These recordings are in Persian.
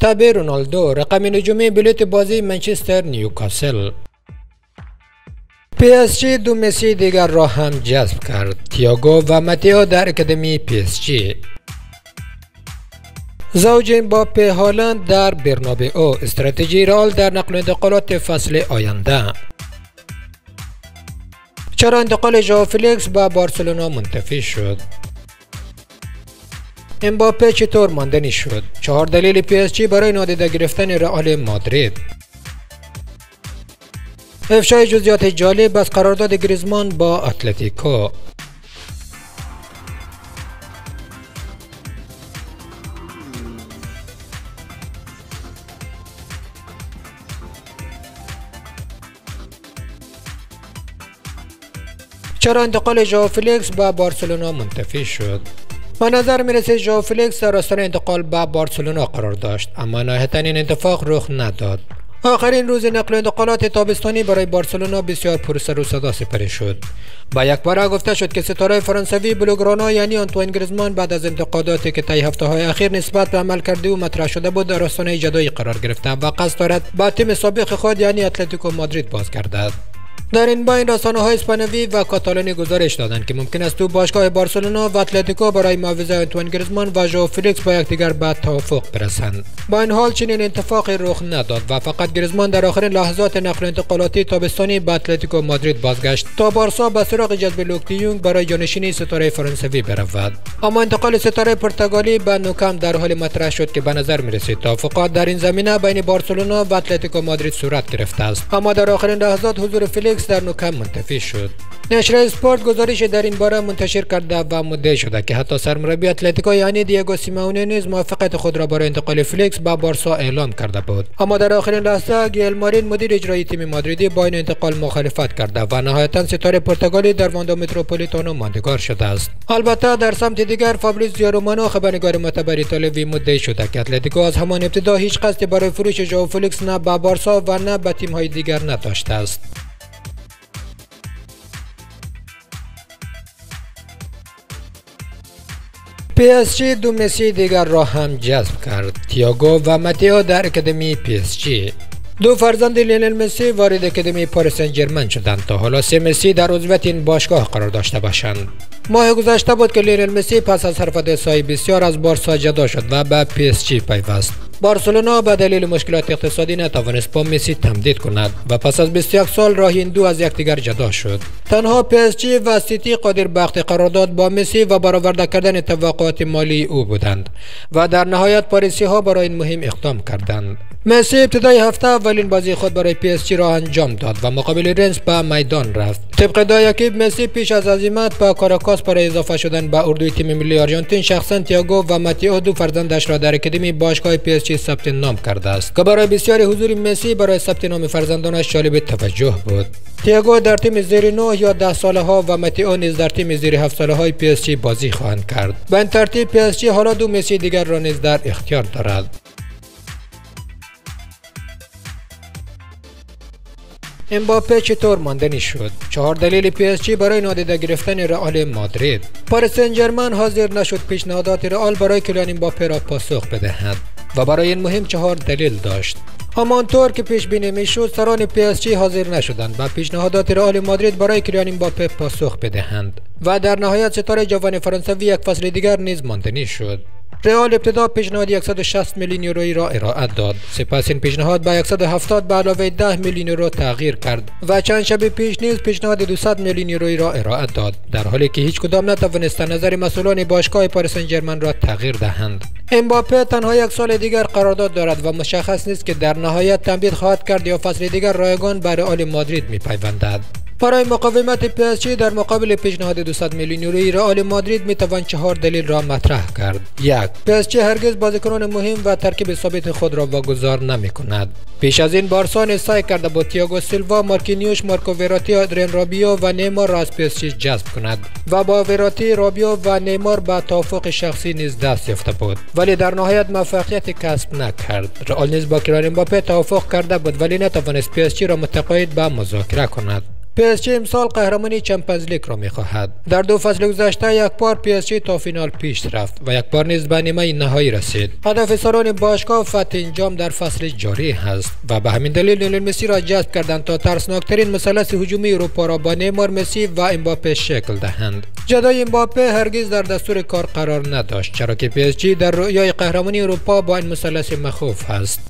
تب رونالدو رقم نجومی بلیت بازی منچستر نیوکاسل. PSG دو مسی دیگر را هم جذب کرد. تیاگو و متیو در اکادمی PSG زوج امباپه هالند در برنابئو استراتژی رئال در نقل و انتقالات فصل آینده. چرا انتقال ژائو فلیکس به بارسلونا منتفی شد؟ امباپه چطور ماندنی شد؟ چهار دلیل PSG برای نادیده گرفتن رئال مادرید. افشای جزئیات جالب از قرارداد گریزمان با اتلتیکو. چرا انتقال ژائو فلیکس به بارسلونا منتفی شد؟ به نظر می‌رسه فلیکس در آستانه انتقال به بارسلونا قرار داشت اما نهایتا این اتفاق رخ نداد. آخرین روز نقل و انتقالات تابستانی برای بارسلونا بسیار پرسر و صدا سپری شد. به یکباره گفته شد که ستاره فرانسوی بلوگرانا یعنی آنتوین گریزمان بعد از انتقاداتی که طی هفته های اخیر نسبت به عملکرد او مطرح شده بود در آستانه جدایی قرار گرفته و قصد دارد با تیم سابق خود یعنی اتلتیکو مادرید باز گردد در این بین رسانه های کاتالانی گزارش دادند که ممکن است دو باشگاه بارسلونا و اتلتیکو برای معاوضه انتوان گریزمان و ژائو فلیکس با یکدیگر به توافق برسند. با این حال چنین اتفاقی رخ نداد و فقط گریزمان در آخرین لحظات نقل انتقالاتی تابستانی به اتلتیکو مادرید بازگشت تا بارسا به سراغ جذب لوک دی یونگ برای جانشینی ستاره فرانسوی برود. اما انتقال ستاره پرتغالی به نوکمپ در حالی مطرح شد که به نظر می‌رسید توافقات در این زمینه بین بارسلونا و اتلتیکو مادرید صورت گرفته است. اما در آخرین لحظات حضور فلیکس در نوکمپ منتفی شد. نشریه اسپورت گزارشی در این باره منتشر کرده و مدعی شده که حتی سرمربی اتلتیکو یعنی دیگو سیمونه نیز موافقت خود را برای انتقال فلیکس به بارسا اعلام کرده بود. اما در آخرین لحظه گیل مارین مدیر اجرایی تیم مادریدی با این انتقال مخالفت کرده و نهایتا ستاره پرتغالی در واندا متروپولیتانو ماندگار شده است. البته در سمت دیگر فابریزیو رومانو خبرنگار معتبر ایتالیایی مدعی شده که اتلتیکو از همان ابتدا هیچ قصدی برای فروش ژائو فلیکس نه به بارسا و نه به تیم‌های دیگر نداشته است. PSG دو مسی دیگر را هم جذب کرد. تیاگو و متیو در اکادمی PSG دو فرزند لیونل مسی وارد اکادمی پاریس سن ژرمن شدند تا حالا سه مسی در عضویت این باشگاه قرار داشته باشند. ماه گذشته بود که لیونل مسی پس از حرفت سای بسیار از بارسا جدا شد و به PSG پیوست. بارسلونا به دلیل مشکلات اقتصادی نتوانست با مسی تمدید کند و پس از 21 سال راه این دو از یکدیگر جدا شد. تنها پی و سیتی قادر به قرارداد با مسی و برآورده کردن توقعات مالی او بودند و در نهایت پاریسی ها برای این مهم اقدام کردند. مسی ابتدای هفته اولین بازی خود برای PSG را انجام داد و مقابل رنس به میدان رفت. طبق دایکیب مسی پیش از عزیمت به کاراکاس برای اضافه شدن به اردوی تیم ملی آرژانتین شخصا تیاگو و ماتیو دو فرزندش را در اکادمی باشگاه PSG ثبت نام کرده است. که برای بسیاری حضور مسی برای ثبت نام فرزندانش جالب توجه بود. تیاگو در تیم زیر 9 یا 10 ساله ها و ماتیو نیز در تیم زیر 7 ساله های PSG بازی خواهند کرد. به این ترتیب PSG حالا دو مسی دیگر را نیز در اختیار دارد. امباپه چطور ماندنی شد چهار دلیل PSG برای نادیده گرفتن رئال مادرید. پاریس سن حاضر نشد پیشنهادات رئال برای کلیان امباپه را پاسخ بدهد و برای این مهم چهار دلیل داشت. همانطور که پیش بینی می‌شد سران پی حاضر نشدند و پیشنهادات رئال مادرید برای کلیان امباپه پاسخ بدهند و در نهایت ستاره جوان فرانسوی یک فصل دیگر نیز ماندنی شد رئال ابتدا پیشنهاد 160 میلیون یورویی را ارائه داد. سپس این پیشنهاد به 170 به علاوه 10 میلیون یورو تغییر کرد و چند شب پیش نیز پیشنهاد 200 میلیون یورویی را ارائه داد. در حالی که هیچ کدام نتوانستند نظر مسئولان باشگاه پاریس سن را تغییر دهند. امباپه تنها یک سال دیگر قرارداد دارد و مشخص نیست که در نهایت تمدید خواهد کرد یا فصل دیگر رایگان به رئال مادرید میپیوندد. برای مقاومت PSG در مقابل پیشنهاد 200 میلیون یورویی رئال مادرید می‌توان چهار دلیل را مطرح کرد یک PSG هرگز بازیکنان مهم و ترکیب ثابت خود را واگذار نمی کند پیش از این بارسا سعی کرده تا تیاگو سیلوا مارکینیوش مارکو وراتی آدرین رابیو و نیمار را از جذب کند و با وراتی رابیو و نیمار به توافق شخصی نیز دست یافته بود ولی در نهایت موفقیت کسب نکرد رئال نیز با امباپه توافق کرده بود ولی نتوانست پی را متقاعد به مذاکره کند پی امسال قهرمانی چمپیونز لیگ را می‌خواهد. در دو فصل گذشته یک بار پی تا فینال پیش رفت و یک بار نیز به نیمه نهایی رسید. هدف سران باشگاه فتح آن جام در فصل جاری است و به همین دلیل لیونل مسی را جذب کردند تا ترسناکترین مثلث هجومی اروپا را با نیمار مسی و امباپه شکل دهند. جدایی امباپه هرگز در دستور کار قرار نداشت چرا که پی در رویای قهرمانی اروپا با این مثلث مخوف است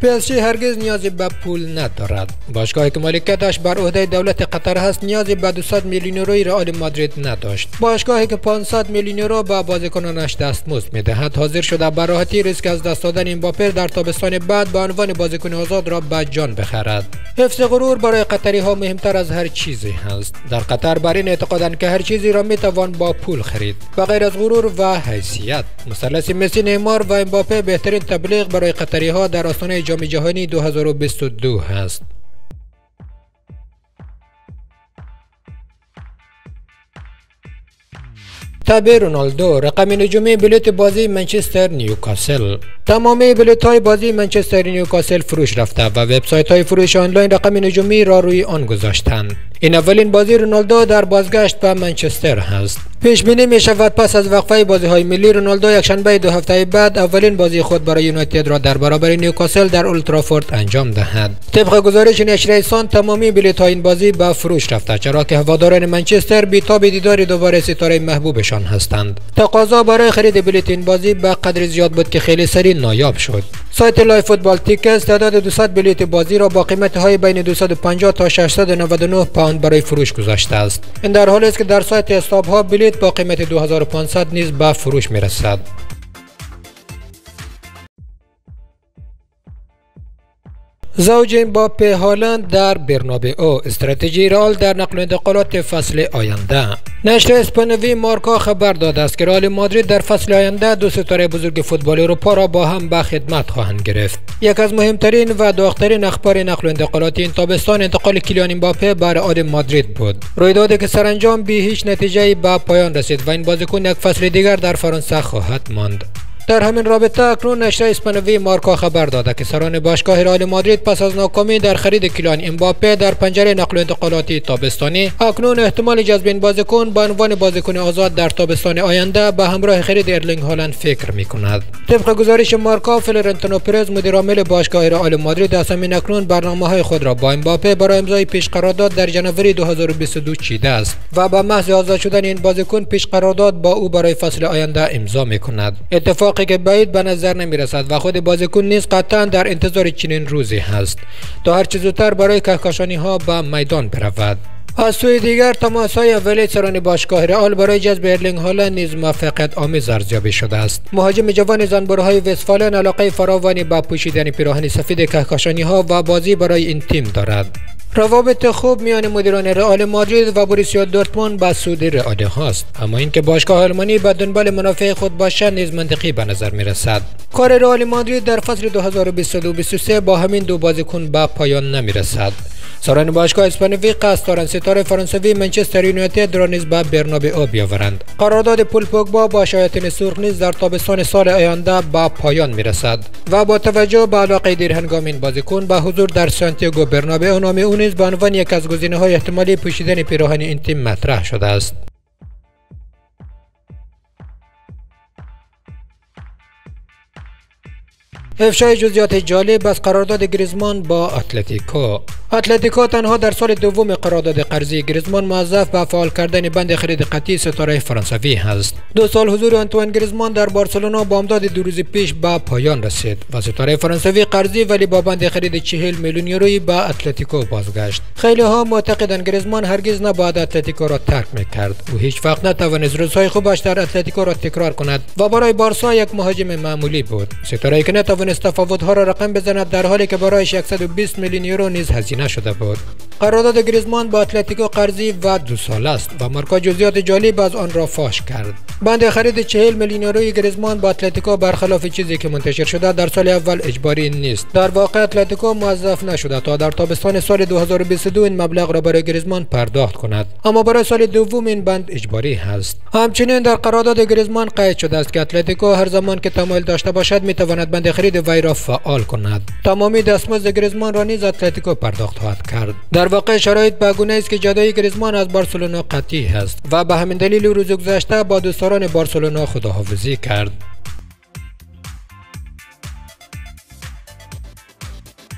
پی هرگز نیازی به پول ندارد. باشگاهی که مالکیتش بر عهده دولت قطر هست نیازی به 200 میلیون یوروی رئال مادرید نداشت. باشگاهی که 500 میلیون یورو به بازیکنانش دستمزد می‌دهد حاضر شده به راحتی ریسک از دست دادن امباپه در تابستان بعد به عنوان بازیکن آزاد را به جان بخرد. حفظ غرور برای قطری ها مهمتر از هر چیزی هست. در قطر بر این اعتقادند که هر چیزی را می‌توان با پول خرید. و غیر از غرور و حیثیت مثلث مسی نیمار و امباپه بهترین تبلیغ برای قطری ها در آستانه جام جهانی 2022 هست. تابع رونالدو رقم نجومی بلیت بازی منچستر نیوکاسل. تمام بلیت های بازی منچستر نیوکاسل فروش رفته و وبسایت های فروش آنلاین رقم نجومی را روی آن گذاشتند. این اولین بازی رونالدو در بازگشت به منچستر هست. پیش بینی می شود پس از وقفه بازی های ملی رونالدو یک شنبه دو هفته بعد اولین بازی خود برای یونایتد را در برابر نیوکاسل در اولترافورد انجام دهد. طبق گزارش نشریه سان تمامی بلیط این بازی به فروش رفته چرا که هواداران منچستر بیتاب دیدار دوباره ستاره محبوبشان هستند. تقاضا برای خرید بلیط این بازی به قدری زیاد بود که خیلی سریع نایاب شد. سایت Live Football Tickets تعداد 200 بلیط بازی را با قیمت های بین 250 تا 699 پوند برای فروش گذاشته است. این در حالی است که در سایت StubHub بلیط با قیمت 2500 نیز به فروش می رسد زوج امباپه هالند در او استراتژی رئال در نقل و انتقالات فصل آینده. نشریه اسپانیایی مارکا خبر داده است که رئال مادرید در فصل آینده دو ستاره بزرگ فوتبال اروپا را با هم به خدمت خواهند گرفت. یکی از مهمترین و داغترین اخبار نقل و انتقالات این تابستان انتقال کیلیان امباپه به رئال مادرید بود. رویدادی که سرانجام بی هیچ نتیجه‌ای به پایان رسید و این بازیکن یک فصل دیگر در فرانسه خواهد ماند. در همین رابطه اکنون نشریه اسپانیایی مارکا خبر داده که سران باشگاه رئال مادرید پس از ناکامی در خرید کیلیان امباپه در پنجره نقل و انتقالاتی تابستانی اکنون احتمال جذب این بازیکن به عنوان بازیکن آزاد در تابستان آینده به همراه خرید ارلینگ هالند فکر می کند طبق گزارش مارکا فلورنتینو پرز مدیر عامل باشگاه رئال مادرید از همین اکنون برنامه های خود را با امباپه برای امضای پیش قرارداد در جنوری 2022 چیده است و به محض آزاد شدن این بازیکن پیش قرارداد با او برای فصل آینده امضا می کند اتفاقی که بعید به نظر نمی رسد و خود بازیکن نیز قطعا در انتظار چنین روزی هست. تا هر زودتر برای کهکشانی ها به میدان برود. از سوی دیگر تماس های اولی سران باشگاه رئال برای جذب ارلینگ هالند نیز موفقیت آمیز ارزیابی شده است. مهاجم جوان زنبورهای وستفالن علاقه فراوانی به پوشیدن پیراهن سفید کهکشانی ها و بازی برای این تیم دارد. روابط خوب میان مدیران رئال مادرید و بوریسیا دورتموند به سود رئال هاست. اما اینکه باشگاه آلمانی به دنبال منافع خود باشد نیز منطقی به نظر می رسد کار رئال مادرید در فصل 2022-23 با همین دو بازیکن به پایان نمی رسد سران باشگاه اسپانیوی قصد دارند ستاره فرانسوی منچستر یونایتد را نیز به او بیاورند. قرارداد پول پوگبا با شایطین سرخ نیز در تابستان سال آینده به پایان می‌رسد و با توجه به علاقه دیر هنگام این بازیکن به حضور در سانتیاگو برنابئو نام او نیز به عنوان یکی از گزینه های احتمالی پوشیدن پیراهن این تیم مطرح شده است. افشای جزئیات جالب از قرارداد گریزمان با اتلتیکو. اتلتیکو تنها در سال دوم قرارداد قرضی گریزمان موظف به فعال کردن بند خرید قطعی ستاره فرانسوی است دو سال حضور آنتوان گریزمان در بارسلونا بامداد دو روز پیش به پایان رسید و ستاره فرانسوی قرضی ولی با بند خرید 40 میلیون یورویی به اتلتیکو بازگشت. خیلی ها معتقدند گریزمان هرگز نباید اتلتیکو را ترک می‌کرد. او هیچ وقت نتوانست روزهای خوبش در اتلتیکو را تکرار کند و برای بارسا یک مهاجم معمولی بود. ستاره‌ای که نتوانست تفاوت ها را رقم بزند در حالی که برایش 120 میلیون یورو نیز هزینه نشده بود. قرارداد گریزمان با اتلتیکو قرضی و دو ساله است و مارکا جزئیات جالبی از آن را فاش کرد. بند خرید 40 میلیون یوروی گریزمان با اتلتیکو برخلاف چیزی که منتشر شده در سال اول اجباری نیست. در واقع اتلتیکو موظف نشده تا در تابستان سال 2022 این مبلغ را برای گریزمان پرداخت کند. اما برای سال دوم این بند اجباری هست. همچنین در قرارداد گریزمان قید شده است که اتلتیکو هر زمان که تمایل داشته باشد می تواند بند وی را فعال کند. تمامی دستمزد گریزمان را نیز اتلتیکو پرداخت خواهد کرد. در واقع شرایط به گونه است که جدای گریزمان از بارسلونا قطعی است و به همین دلیل روز گذشته با دوستداران بارسلونا خداحافظی کرد.